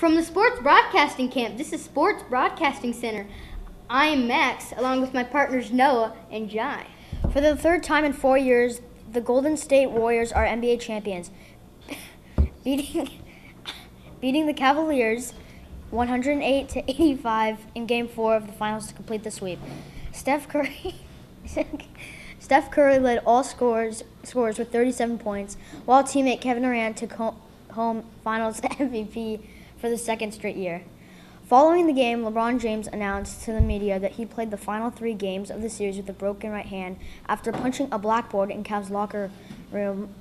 From the Sports Broadcasting Camp, this is Sports Broadcasting Center. I am Max, along with my partners Noah and Jai. For the third time in four years, the Golden State Warriors are NBA champions, beating beating the Cavaliers 108 to 85 in Game Four of the finals to complete the sweep. Steph Curry. Steph Curry led all scores scores with 37 points, while teammate Kevin Durant took home Finals MVP for the second straight year. Following the game, LeBron James announced to the media that he played the final three games of the series with a broken right hand after punching a blackboard in Cavs locker room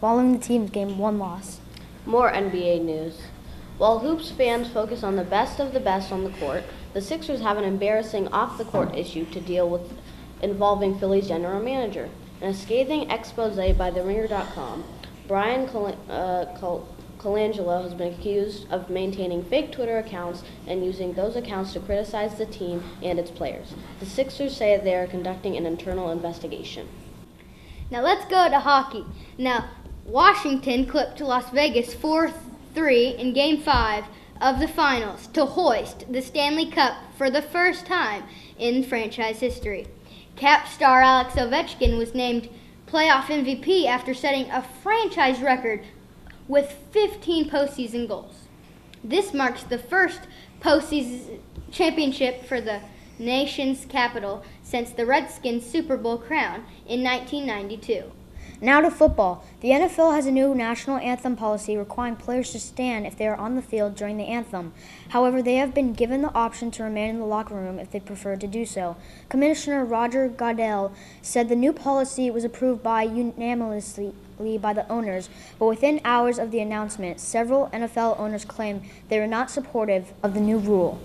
following the team's game one loss. More NBA news. While Hoops fans focus on the best of the best on the court, the Sixers have an embarrassing off the court issue to deal with involving Philly's general manager. In a scathing expose by TheRinger.com, Bryan Col- uh, Col- Colangelo has been accused of maintaining fake Twitter accounts and using those accounts to criticize the team and its players. The Sixers say they are conducting an internal investigation. Now let's go to hockey. Now, Washington clipped to Las Vegas 4 3 in Game 5 of the finals to hoist the Stanley Cup for the first time in franchise history. Cap star Alex Ovechkin was named playoff MVP after setting a franchise record with 15 postseason goals. This marks the first postseason championship for the nation's capital since the Redskins Super Bowl crown in 1992. Now to football. The NFL has a new national anthem policy requiring players to stand if they are on the field during the anthem. However, they have been given the option to remain in the locker room if they prefer to do so. Commissioner Roger Goodell said the new policy was approved by unanimously by the owners, but within hours of the announcement, several NFL owners claimed they were not supportive of the new rule.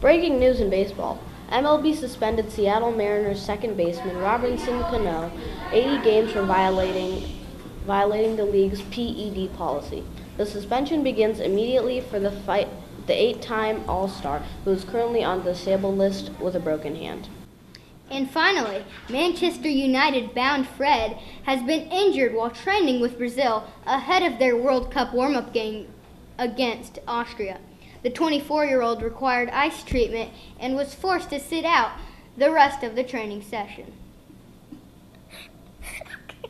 Breaking news in baseball. MLB suspended Seattle Mariners second baseman Robinson Cano 80 games for violating violating the league's PED policy. The suspension begins immediately for the fight the eight-time All-Star who is currently on the disabled list with a broken hand. And finally, Manchester United bound Fred has been injured while training with Brazil ahead of their World Cup warm up game against Austria. The 24 year old required ice treatment and was forced to sit out the rest of the training session.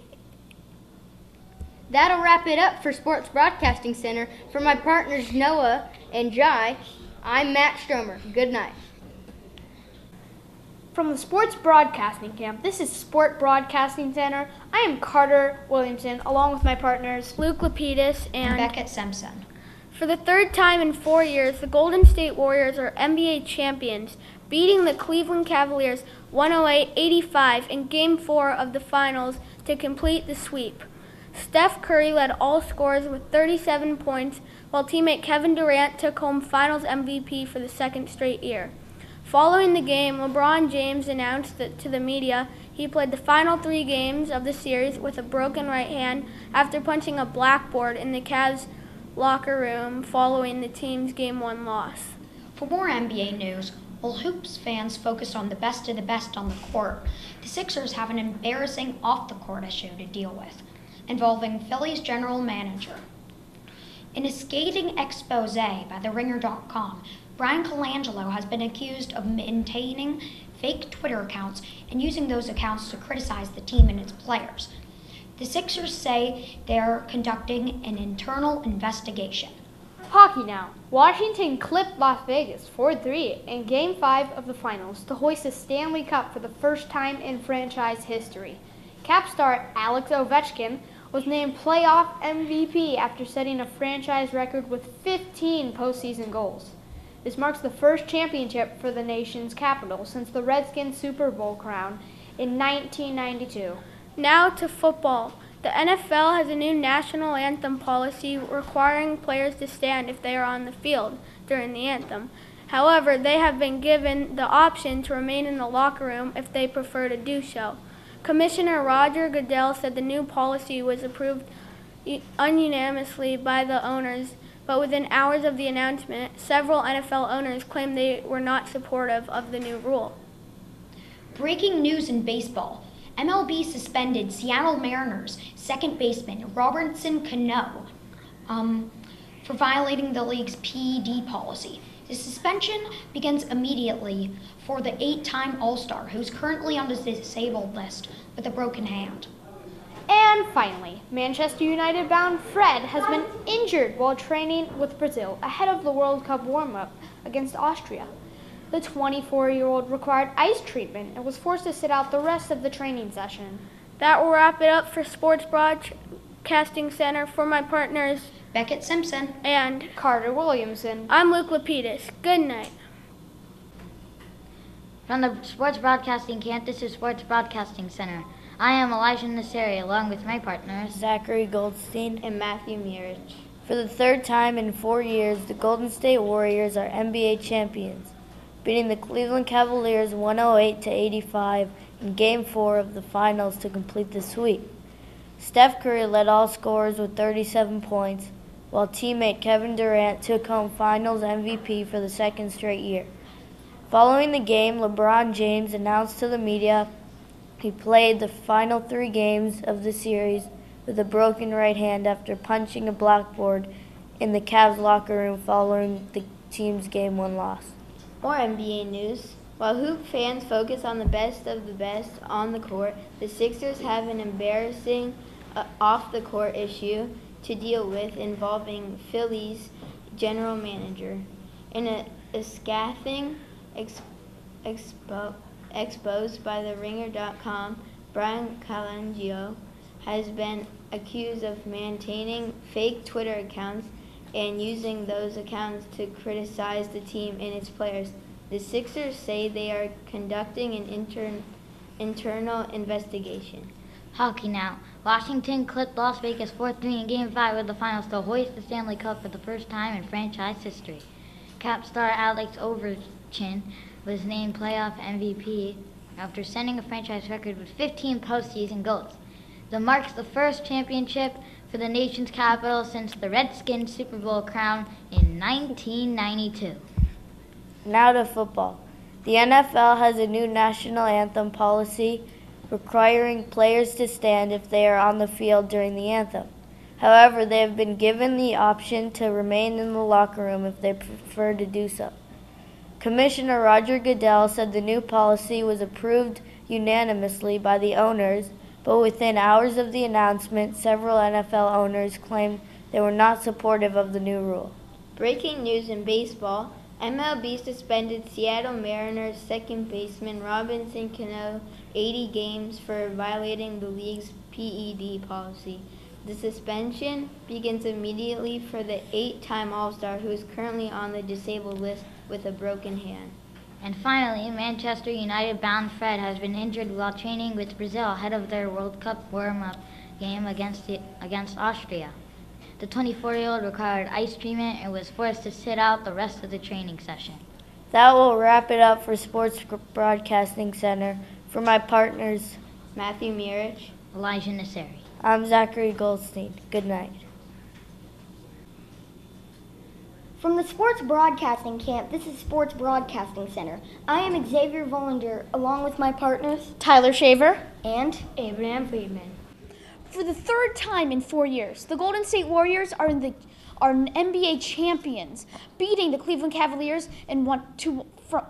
That'll wrap it up for Sports Broadcasting Center. For my partners Noah and Jai, I'm Matt Stromer. Good night. From the Sports Broadcasting Camp, this is Sport Broadcasting Center. I am Carter Williamson, along with my partners Luke Lapidus and, Beckett Simpson. For the third time in four years, the Golden State Warriors are NBA champions, beating the Cleveland Cavaliers 108 85 in Game 4 of the finals to complete the sweep. Steph Curry led all scorers with 37 points, while teammate Kevin Durant took home finals MVP for the second straight year. Following the game, LeBron James announced to the media he played the final three games of the series with a broken right hand after punching a blackboard in the Cavs locker room following the team's Game 1 loss. For more NBA news, while Hoops fans focus on the best of the best on the court, the Sixers have an embarrassing off the court issue to deal with, involving Philly's general manager. In a scathing expose by TheRinger.com, Bryan Colangelo has been accused of maintaining fake Twitter accounts and using those accounts to criticize the team and its players. The Sixers say they're conducting an internal investigation. Hockey now. Washington clipped Las Vegas 4 3 in Game 5 of the finals to hoist the Stanley Cup for the first time in franchise history. Cap star Alex Ovechkin was named playoff MVP after setting a franchise record with 15 postseason goals. This marks the first championship for the nation's capital since the Redskins Super Bowl crown in 1992. Now to football. The NFL has a new national anthem policy requiring players to stand if they are on the field during the anthem. However, they have been given the option to remain in the locker room if they prefer to do so. Commissioner Roger Goodell said the new policy was approved unanimously by the owners but within hours of the announcement, several NFL owners claimed they were not supportive of the new rule. Breaking news in baseball MLB suspended Seattle Mariners second baseman Robertson Cano um, for violating the league's PED policy. The suspension begins immediately for the eight time All Star, who's currently on the disabled list with a broken hand. And finally, Manchester United bound Fred has been injured while training with Brazil ahead of the World Cup warm up against Austria. The 24 year old required ice treatment and was forced to sit out the rest of the training session. That will wrap it up for Sports Broadcasting Center for my partners. Beckett Simpson. And Carter Williamson. I'm Luke Lapidus. Good night. From the Sports Broadcasting Camp, this is Sports Broadcasting Center. I am Elijah Nasseri along with my partners Zachary Goldstein and Matthew Mirich. For the third time in four years, the Golden State Warriors are NBA champions, beating the Cleveland Cavaliers 108 to 85 in Game 4 of the finals to complete the sweep. Steph Curry led all scorers with 37 points, while teammate Kevin Durant took home finals MVP for the second straight year. Following the game, LeBron James announced to the media he played the final three games of the series with a broken right hand after punching a blackboard in the Cavs locker room following the team's game one loss. More NBA news. While Hoop fans focus on the best of the best on the court, the Sixers have an embarrassing uh, off the court issue to deal with involving Philly's general manager. In a, a scathing ex, expo, exposed by the Ringer.com, Bryan Colangelo has been accused of maintaining fake Twitter accounts and using those accounts to criticize the team and its players. The Sixers say they are conducting an intern, internal investigation. Hockey now. Washington clipped Las Vegas 4-3 in Game 5 of the finals to hoist the Stanley Cup for the first time in franchise history. Cap star Alex Ovechkin was named playoff MVP after setting a franchise record with 15 postseason goals. The marks the first championship for the nation's capital since the Redskins Super Bowl crown in 1992. Now to football. The NFL has a new national anthem policy requiring players to stand if they are on the field during the anthem. However, they have been given the option to remain in the locker room if they prefer to do so. Commissioner Roger Goodell said the new policy was approved unanimously by the owners, but within hours of the announcement, several NFL owners claimed they were not supportive of the new rule. Breaking news in baseball MLB suspended Seattle Mariners second baseman Robinson Cano 80 games for violating the league's PED policy. The suspension begins immediately for the eight time All Star who is currently on the disabled list with a broken hand. And finally, Manchester United bound Fred has been injured while training with Brazil ahead of their World Cup warm up game against, the, against Austria. The 24 year old required ice treatment and was forced to sit out the rest of the training session. That will wrap it up for Sports Broadcasting Center. For my partners, Matthew Mirich, Elijah Nasseri. I'm Zachary Goldstein. Good night. From the Sports Broadcasting Camp, this is Sports Broadcasting Center. I am Xavier Vollinger, along with my partners, Tyler Shaver and Abraham Friedman. For the third time in four years, the Golden State Warriors are in the are NBA champions, beating the Cleveland Cavaliers in one two from,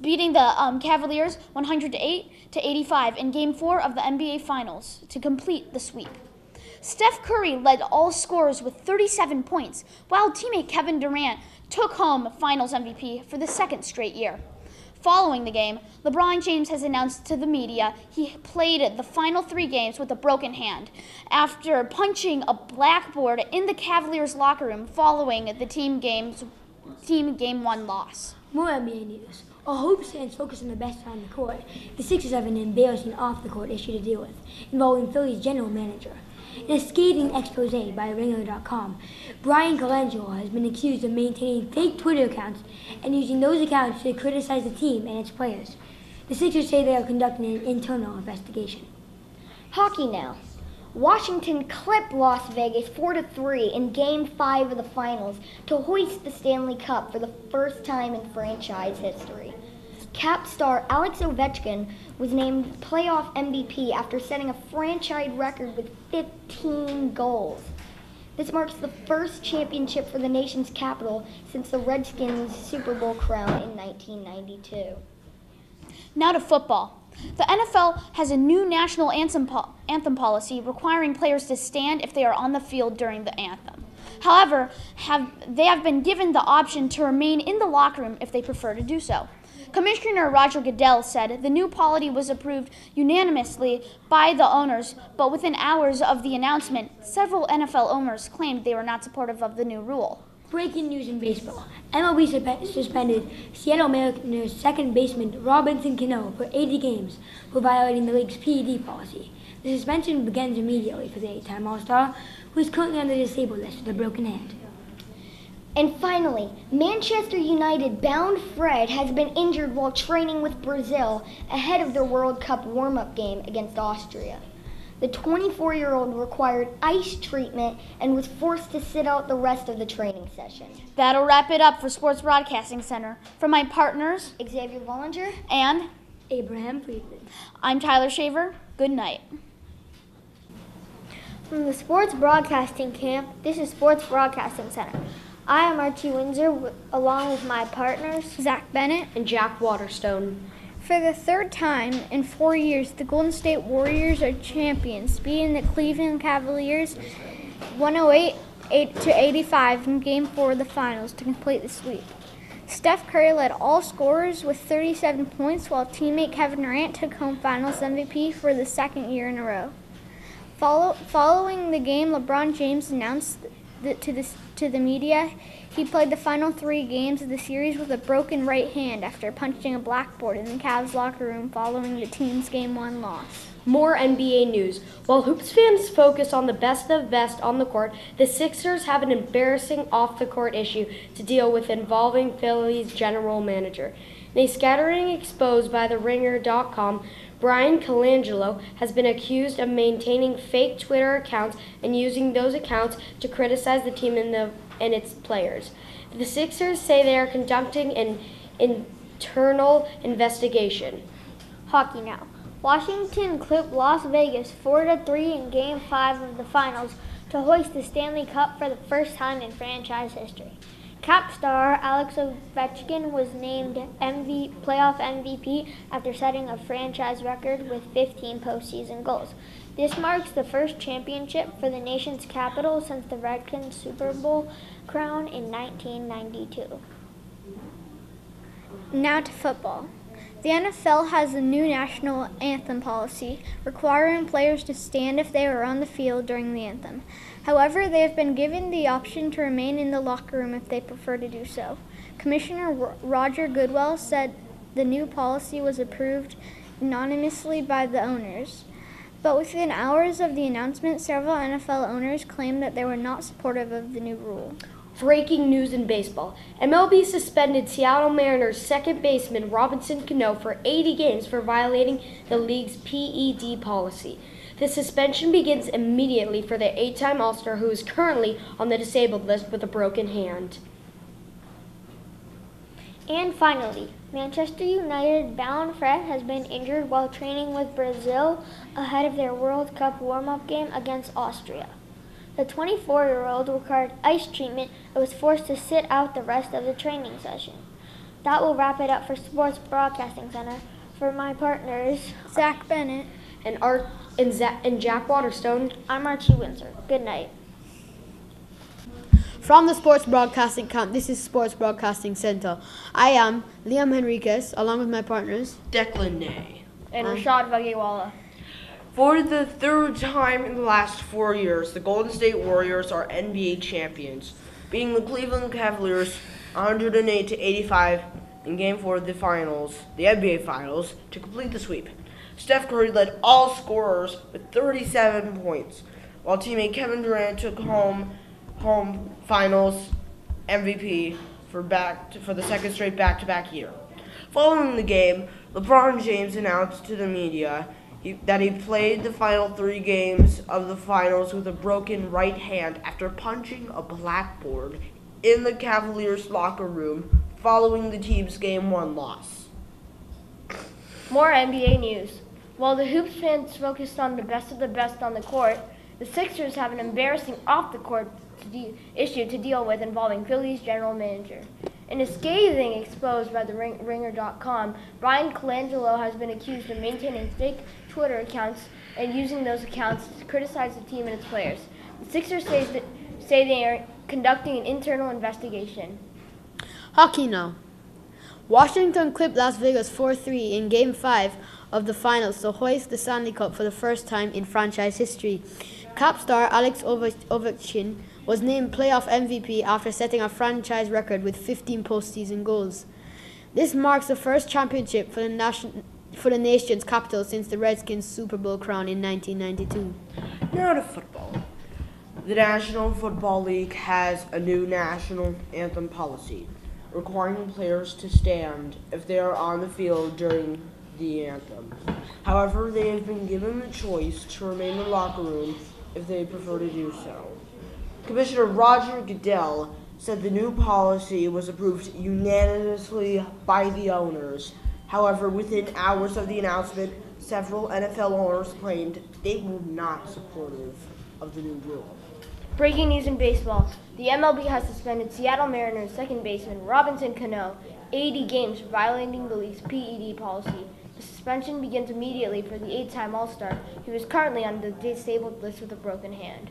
beating the um, Cavaliers 108 to 85 in Game Four of the NBA Finals to complete the sweep. Steph Curry led all scorers with 37 points, while teammate Kevin Durant took home Finals MVP for the second straight year. Following the game, LeBron James has announced to the media he played the final three games with a broken hand after punching a blackboard in the Cavaliers locker room following the team game's team game one loss. More NBA news. While Hoops fans focus on the best on the court, the Sixers have an embarrassing off-the-court issue to deal with, involving Philly's general manager. In a scathing expose by Ringer.com, Bryan Colangelo has been accused of maintaining fake Twitter accounts and using those accounts to criticize the team and its players. The Sixers say they are conducting an internal investigation. Hockey now. Washington clipped Las Vegas 4 3 in Game 5 of the finals to hoist the Stanley Cup for the first time in franchise history. Cap star Alex Ovechkin was named playoff MVP after setting a franchise record with 15 goals. This marks the first championship for the nation's capital since the Redskins' Super Bowl crown in 1992. Now to football. The NFL has a new national anthem, po- anthem policy requiring players to stand if they are on the field during the anthem. However, have, they have been given the option to remain in the locker room if they prefer to do so. Commissioner Roger Goodell said the new policy was approved unanimously by the owners, but within hours of the announcement, several NFL owners claimed they were not supportive of the new rule. Breaking news in baseball. MLB suspe- suspended Seattle Mariners second baseman Robinson Cano for 80 games for violating the league's PED policy. The suspension begins immediately for the eight-time All-Star, who is currently on the disabled list with a broken hand. And finally, Manchester United bound Fred has been injured while training with Brazil ahead of their World Cup warm up game against Austria. The 24 year old required ice treatment and was forced to sit out the rest of the training session. That'll wrap it up for Sports Broadcasting Center. From my partners, Xavier Vollinger and Abraham Friedland. I'm Tyler Shaver. Good night. From the Sports Broadcasting Camp, this is Sports Broadcasting Center. I am Archie Windsor along with my partners. Zach Bennett. And Jack Waterstone. For the third time in four years, the Golden State Warriors are champions, beating the Cleveland Cavaliers 108 8 to 85 in Game 4 of the finals to complete the sweep. Steph Curry led all scorers with 37 points, while teammate Kevin Durant took home Finals MVP for the second year in a row. Follow, following the game, LeBron James announced that to the to the media he played the final three games of the series with a broken right hand after punching a blackboard in the Cavs locker room following the team's Game One loss. More NBA news. While Hoops fans focus on the best of best on the court, the Sixers have an embarrassing off the court issue to deal with involving Philly's general manager. In a scattering exposed by the Ringer.com, Bryan Colangelo has been accused of maintaining fake Twitter accounts and using those accounts to criticize the team and, the, and its players. The Sixers say they are conducting an internal investigation. Hockey now. Washington clipped Las Vegas 4 to 3 in Game 5 of the finals to hoist the Stanley Cup for the first time in franchise history. Cap star Alex Ovechkin was named MV, playoff MVP after setting a franchise record with 15 postseason goals. This marks the first championship for the nation's capital since the Redskins Super Bowl crown in 1992. Now to football. The NFL has a new national anthem policy requiring players to stand if they are on the field during the anthem. However, they have been given the option to remain in the locker room if they prefer to do so. Commissioner Ro- Roger Goodell said the new policy was approved anonymously by the owners. But within hours of the announcement, several NFL owners claimed that they were not supportive of the new rule. Breaking news in baseball. MLB suspended Seattle Mariners second baseman Robinson Cano for 80 games for violating the league's PED policy. The suspension begins immediately for the eight time All Star who is currently on the disabled list with a broken hand. And finally, Manchester United bound Fred has been injured while training with Brazil ahead of their World Cup warm up game against Austria. The 24 year old required ice treatment and was forced to sit out the rest of the training session. That will wrap it up for Sports Broadcasting Center. For my partners, Zach Bennett and Art and, Zach, and Jack Waterstone, I'm Archie Windsor. Good night. From the Sports Broadcasting Camp, this is Sports Broadcasting Center. I am Liam Henriquez, along with my partners Declan Nay. And um, Rashad Vagiwala. For the third time in the last four years, the Golden State Warriors are NBA champions, beating the Cleveland Cavaliers 108 to 85 in Game Four of the Finals, the NBA Finals, to complete the sweep. Steph Curry led all scorers with 37 points, while teammate Kevin Durant took home home Finals MVP for back to, for the second straight back-to-back year. Following the game, LeBron James announced to the media he, that he played the final three games of the finals with a broken right hand after punching a blackboard in the Cavaliers locker room following the team's game one loss. More NBA news. While the Hoops fans focused on the best of the best on the court, the Sixers have an embarrassing off the court to issue to deal with involving Philly's general manager. In a scathing exposed by the ring- Ringer.com, Bryan Colangelo has been accused of maintaining fake Twitter accounts and using those accounts to criticize the team and its players. The Sixers say, that, say they are conducting an internal investigation. Hockey now. Washington clipped Las Vegas 4 3 in Game 5 of the finals to hoist the Stanley Cup for the first time in franchise history. Cap star Alex Ovechkin was named playoff MVP after setting a franchise record with 15 postseason goals. This marks the first championship for the, nation, for the nation's capital since the Redskins Super Bowl crown in 1992. Now to football. The National Football League has a new national anthem policy requiring players to stand if they are on the field during the anthem. However, they have been given the choice to remain in the locker room if they prefer to do so. Commissioner Roger Goodell said the new policy was approved unanimously by the owners. However, within hours of the announcement, several NFL owners claimed they were not supportive of the new rule. Breaking news in baseball. The MLB has suspended Seattle Mariners second baseman Robinson Cano 80 games for violating the league's PED policy. The suspension begins immediately for the eight-time All-Star, who is currently on the disabled list with a broken hand.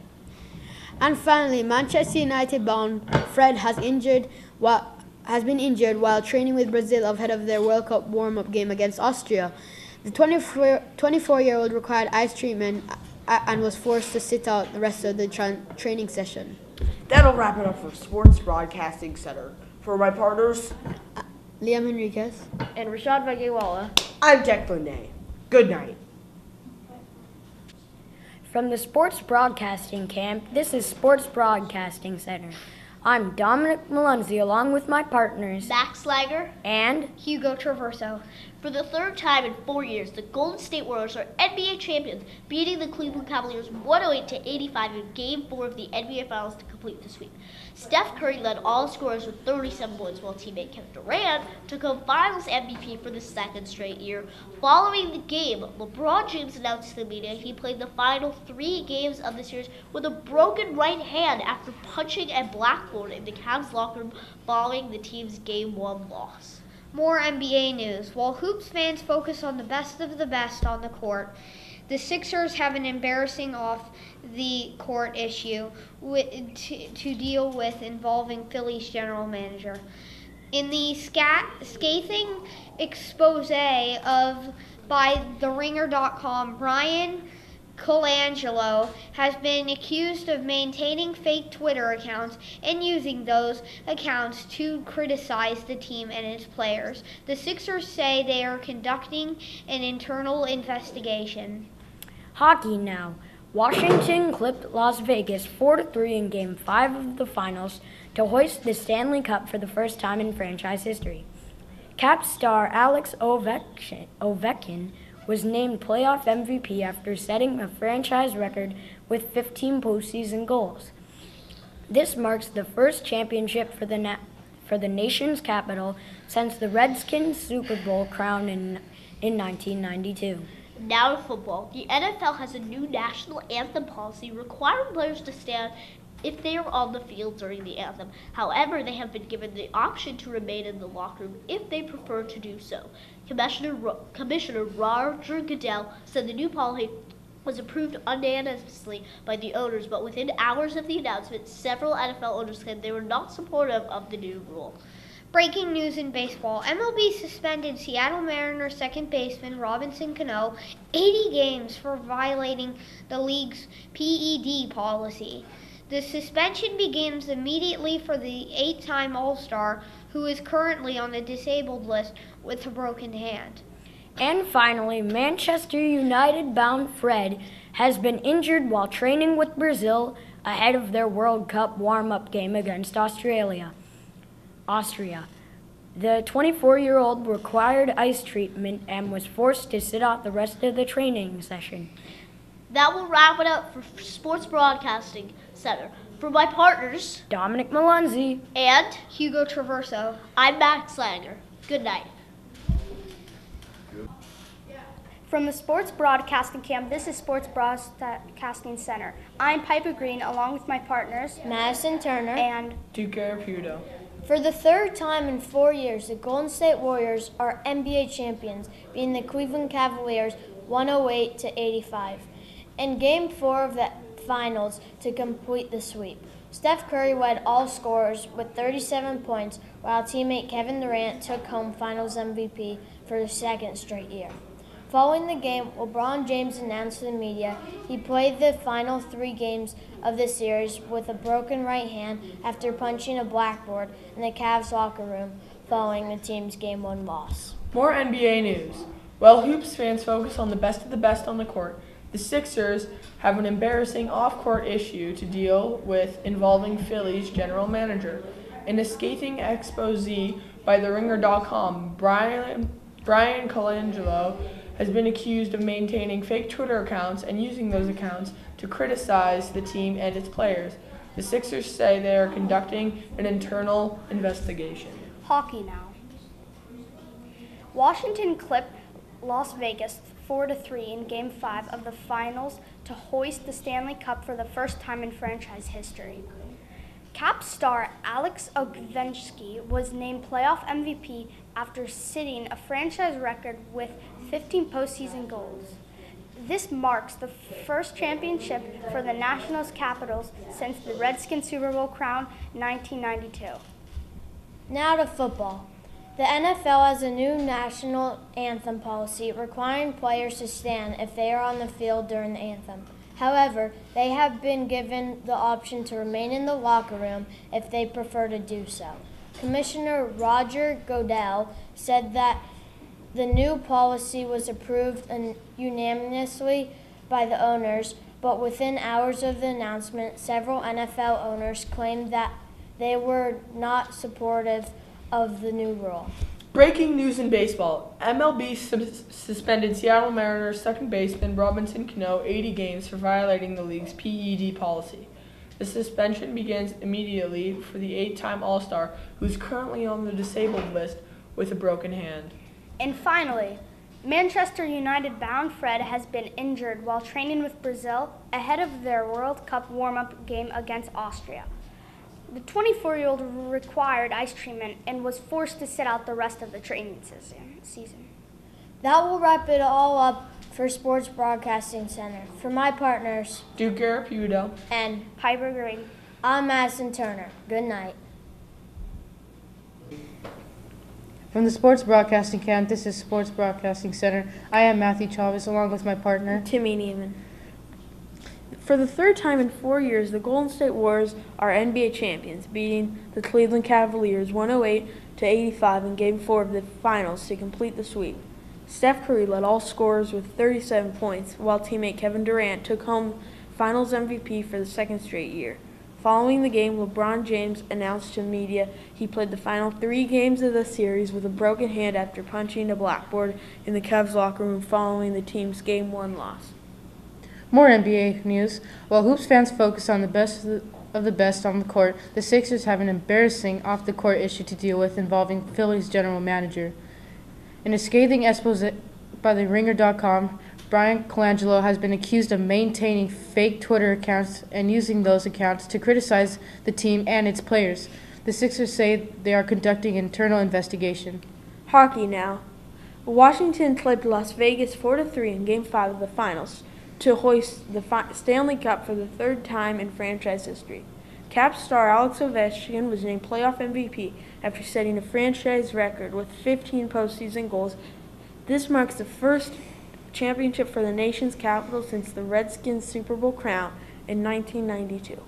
And finally, Manchester United bound Fred has injured while, has been injured while training with Brazil ahead of their World Cup warm-up game against Austria. The 24-year-old required ice treatment uh, and was forced to sit out the rest of the tra- training session. That'll wrap it up for Sports Broadcasting Center. For my partners, Liam Enriquez and Rashad Vaghewala, I'm Declan Day. Good night. From the Sports Broadcasting Camp, this is Sports Broadcasting Center. I'm Dominic Malunzi along with my partners Max Lager and Hugo Traverso. For the third time in four years, the Golden State Warriors are NBA champions, beating the Cleveland Cavaliers 108 to 85 in Game 4 of the NBA Finals to complete the sweep. Steph Curry led all scorers with 37 points, while teammate Kevin Durant took home Finals MVP for the second straight year. Following the game, LeBron James announced to the media he played the final three games of the series with a broken right hand after punching a blackboard in the Cavs locker room following the team's Game 1 loss. More NBA news. While Hoops fans focus on the best of the best on the court, the Sixers have an embarrassing off the court issue with, to, to deal with involving Philly's general manager. In the scat, scathing expose of by TheRinger.com, Bryan Colangelo has been accused of maintaining fake Twitter accounts and using those accounts to criticize the team and its players. The Sixers say they are conducting an internal investigation. Hockey now. Washington clipped Las Vegas 4 3 in Game 5 of the finals to hoist the Stanley Cup for the first time in franchise history. Cap star Alex Ovechkin, Ovechkin was named playoff MVP after setting a franchise record with 15 postseason goals. This marks the first championship for the na- for the nation's capital since the Redskins Super Bowl crown in in 1992. Now to football. The NFL has a new national anthem policy requiring players to stand if they are on the field during the anthem. However, they have been given the option to remain in the locker room if they prefer to do so. Commissioner, Commissioner Roger Goodell said the new policy was approved unanimously by the owners, but within hours of the announcement, several NFL owners said they were not supportive of the new rule. Breaking news in baseball. MLB suspended Seattle Mariners second baseman Robinson Cano 80 games for violating the league's PED policy. The suspension begins immediately for the eight-time All-Star who is currently on the disabled list with a broken hand. And finally, Manchester United bound Fred has been injured while training with Brazil ahead of their World Cup warm up game against Australia. Austria. The 24 year old required ice treatment and was forced to sit out the rest of the training session. That will wrap it up for Sports Broadcasting Center. For my partners, Dominic Malunzi and Hugo Traverso, I'm Max Langer. Good night. From the Sports Broadcasting Camp, this is Sports Broadcasting Center. I'm Piper Green along with my partners, Madison Turner and Duke Araputo. For the third time in four years, the Golden State Warriors are NBA champions, beating the Cleveland Cavaliers 108 to 85. In Game 4 of the finals to complete the sweep, Steph Curry led all scorers with 37 points, while teammate Kevin Durant took home Finals MVP for the second straight year. Following the game, LeBron James announced to the media he played the final three games of the series with a broken right hand after punching a blackboard in the Cavs locker room following the team's Game 1 loss. More NBA news. While Hoops fans focus on the best of the best on the court, the Sixers have an embarrassing off court issue to deal with involving Philly's general manager. In a scathing expose by TheRinger.com, Bryan, Bryan Colangelo has been accused of maintaining fake Twitter accounts and using those accounts to criticize the team and its players. The Sixers say they are conducting an internal investigation. Hockey now. Washington clipped Las Vegas 4 to 3 in game 5 of the finals to hoist the Stanley Cup for the first time in franchise history. Cap star Alex Ovechkin was named playoff MVP after sitting a franchise record with 15 postseason goals. This marks the first championship for the Nationals Capitals since the Redskins Super Bowl crown in 1992. Now to football. The NFL has a new national anthem policy requiring players to stand if they are on the field during the anthem. However, they have been given the option to remain in the locker room if they prefer to do so. Commissioner Roger Goodell said that the new policy was approved unanimously by the owners, but within hours of the announcement, several NFL owners claimed that they were not supportive of the new rule. Breaking news in baseball. MLB sus- suspended Seattle Mariners second baseman Robinson Cano 80 games for violating the league's PED policy. The suspension begins immediately for the eight time All Star, who is currently on the disabled list with a broken hand. And finally, Manchester United bound Fred has been injured while training with Brazil ahead of their World Cup warm up game against Austria. The 24 year old required ice treatment and was forced to sit out the rest of the training season. That will wrap it all up for Sports Broadcasting Center. For my partners, Duke Araputo and Piper Green, I'm Madison Turner. Good night. From the Sports Broadcasting Camp, this is Sports Broadcasting Center. I am Matthew Chavez along with my partner, Timmy Neiman. For the third time in four years, the Golden State Warriors are NBA champions, beating the Cleveland Cavaliers 108 to 85 in Game 4 of the Finals to complete the sweep. Steph Curry led all scorers with 37 points, while teammate Kevin Durant took home Finals MVP for the second straight year. Following the game, LeBron James announced to media he played the final three games of the series with a broken hand after punching a blackboard in the Cavs locker room following the team's Game 1 loss. More NBA news. While Hoops fans focus on the best of the best on the court, the Sixers have an embarrassing off the court issue to deal with involving Philly's general manager. In a scathing expose by the Ringer.com, Bryan Colangelo has been accused of maintaining fake Twitter accounts and using those accounts to criticize the team and its players. The Sixers say they are conducting internal investigation. Hockey now. Washington clipped Las Vegas 4 3 in Game 5 of the Finals to hoist the Stanley Cup for the third time in franchise history. Cap star Alex Ovechkin was named playoff MVP after setting a franchise record with 15 postseason goals. This marks the first championship for the nation's capital since the Redskins Super Bowl crown in 1992.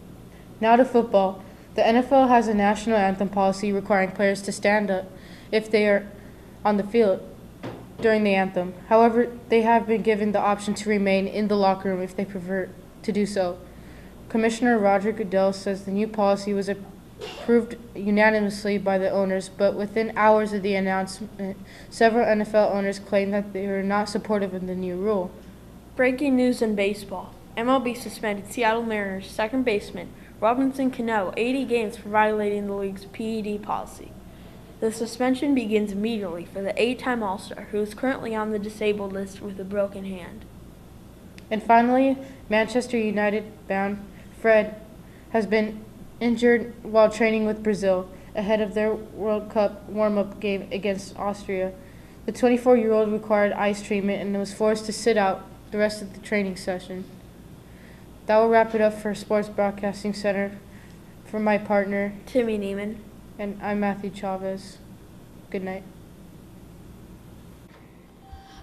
Now to football. The NFL has a national anthem policy requiring players to stand up if they are on the field during the anthem. However, they have been given the option to remain in the locker room if they prefer to do so. Commissioner Roger Goodell says the new policy was approved unanimously by the owners, but within hours of the announcement, several NFL owners claimed that they were not supportive of the new rule. Breaking news in baseball. MLB suspended Seattle Mariners second baseman Robinson Cano 80 games for violating the league's PED policy. The suspension begins immediately for the eight time All Star, who is currently on the disabled list with a broken hand. And finally, Manchester United bound Fred has been injured while training with Brazil ahead of their World Cup warm up game against Austria. The 24 year old required ice treatment and was forced to sit out the rest of the training session. That will wrap it up for Sports Broadcasting Center. For my partner, Timmy Neiman. And I'm Matthew Chavez. Good night.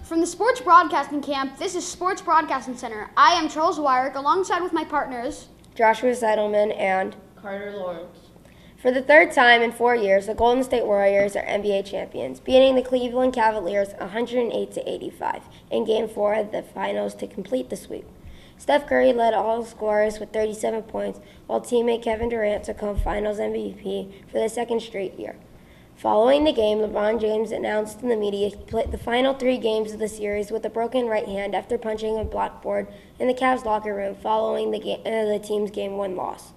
From the Sports Broadcasting Camp, this is Sports Broadcasting Center. I am Charles Wyrick alongside with my partners Joshua Seidelman and Carter Lawrence. For the third time in four years, the Golden State Warriors are NBA champions, beating the Cleveland Cavaliers 108 to 85 in Game 4 of the finals to complete the sweep. Steph Curry led all scorers with 37 points, while teammate Kevin Durant took home Finals MVP for the second straight year. Following the game, LeBron James announced in the media he played the final three games of the series with a broken right hand after punching a blackboard in the Cavs locker room following the, game, uh, the team's Game 1 loss.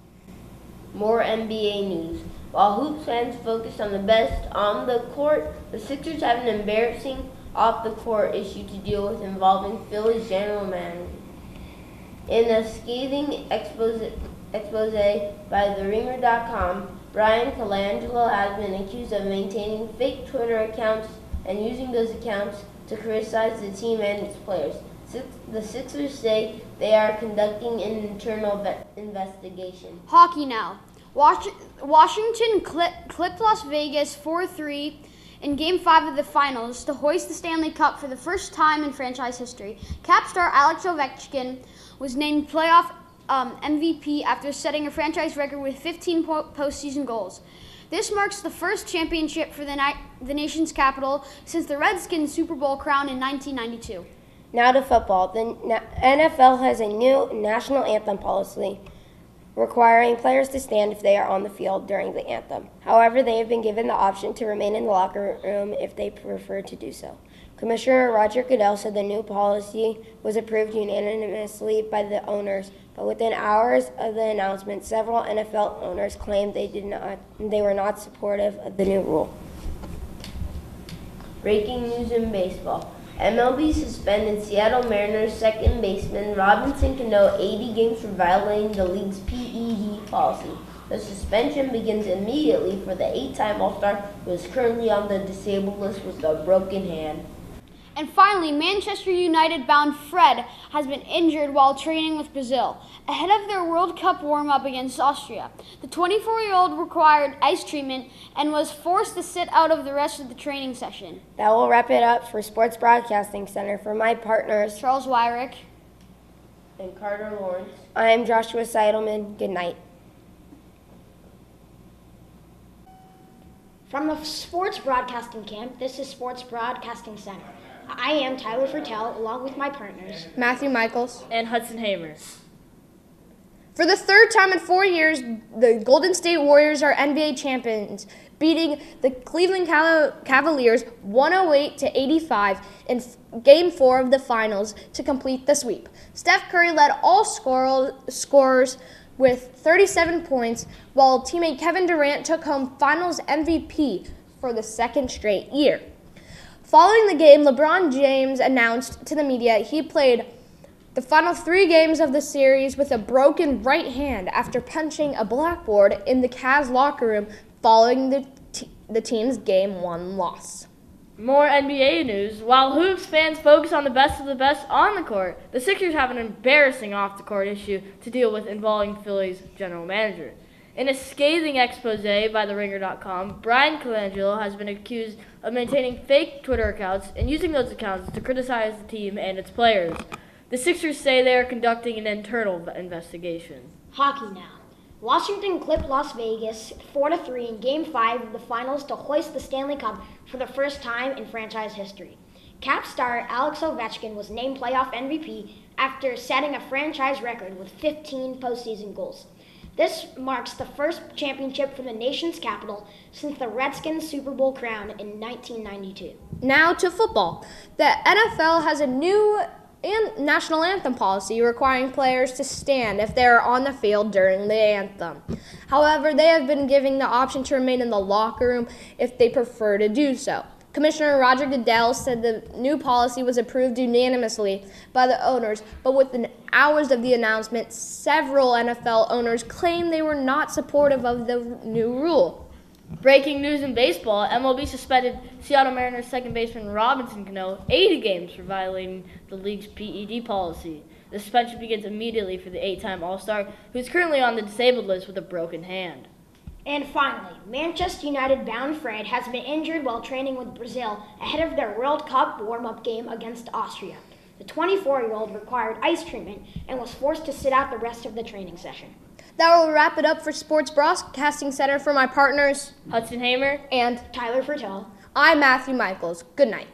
More NBA news. While Hoops fans focus on the best on the court, the Sixers have an embarrassing off the court issue to deal with involving Philly's general manager. In a scathing expose, expose by TheRinger.com, Bryan Colangelo has been accused of maintaining fake Twitter accounts and using those accounts to criticize the team and its players. The Sixers say they are conducting an internal investigation. Hockey now. Washington clipped Las Vegas 4 3 in Game 5 of the finals to hoist the Stanley Cup for the first time in franchise history. Cap star Alex Ovechkin was named playoff um, MVP after setting a franchise record with 15 po- postseason goals. This marks the first championship for the, na- the nation's capital since the Redskins Super Bowl crown in 1992. Now to football. The NFL has a new national anthem policy requiring players to stand if they are on the field during the anthem. However, they have been given the option to remain in the locker room if they prefer to do so. Commissioner Roger Goodell said the new policy was approved unanimously by the owners, but within hours of the announcement, several NFL owners claimed they did not they were not supportive of the new rule. Breaking news in baseball. MLB suspended Seattle Mariners second baseman Robinson Cano 80 games for violating the league's PED policy. The suspension begins immediately for the eight-time All-Star who is currently on the disabled list with a broken hand. And finally, Manchester United bound Fred has been injured while training with Brazil. Ahead of their World Cup warm up against Austria, the 24 year old required ice treatment and was forced to sit out of the rest of the training session. That will wrap it up for Sports Broadcasting Center. For my partners, Charles Wyrick and Carter Lawrence, I am Joshua Seidelman. Good night. From the Sports Broadcasting Camp, this is Sports Broadcasting Center. I am Tyler Fertel, along with my partners Matthew Michaels and Hudson Hamer. For the third time in four years, the Golden State Warriors are NBA champions, beating the Cleveland Cavaliers 108 to 85 in Game Four of the Finals to complete the sweep. Steph Curry led all scorers with 37 points, while teammate Kevin Durant took home Finals MVP for the second straight year. Following the game, LeBron James announced to the media he played the final three games of the series with a broken right hand after punching a blackboard in the Cavs locker room following the, t- the team's game one loss. More NBA news. While Hoops fans focus on the best of the best on the court, the Sixers have an embarrassing off the court issue to deal with involving Philly's general manager. In a scathing expose by TheRinger.com, Bryan Colangelo has been accused of maintaining fake Twitter accounts and using those accounts to criticize the team and its players. The Sixers say they are conducting an internal investigation. Hockey now. Washington clipped Las Vegas 4 3 in Game 5 of the finals to hoist the Stanley Cup for the first time in franchise history. Cap star Alex Ovechkin was named playoff MVP after setting a franchise record with 15 postseason goals. This marks the first championship for the nation's capital since the Redskins Super Bowl crown in 1992. Now to football. The NFL has a new and national anthem policy requiring players to stand if they are on the field during the anthem. However, they have been given the option to remain in the locker room if they prefer to do so. Commissioner Roger Goodell said the new policy was approved unanimously by the owners, but within hours of the announcement, several NFL owners claimed they were not supportive of the new rule. Breaking news in baseball MLB suspended Seattle Mariners second baseman Robinson Cano 80 games for violating the league's PED policy. The suspension begins immediately for the eight time All Star, who is currently on the disabled list with a broken hand. And finally, Manchester United bound Fred has been injured while training with Brazil ahead of their World Cup warm up game against Austria. The 24 year old required ice treatment and was forced to sit out the rest of the training session. That will wrap it up for Sports Broadcasting Center for my partners, Hudson Hamer and Tyler Fertel. I'm Matthew Michaels. Good night.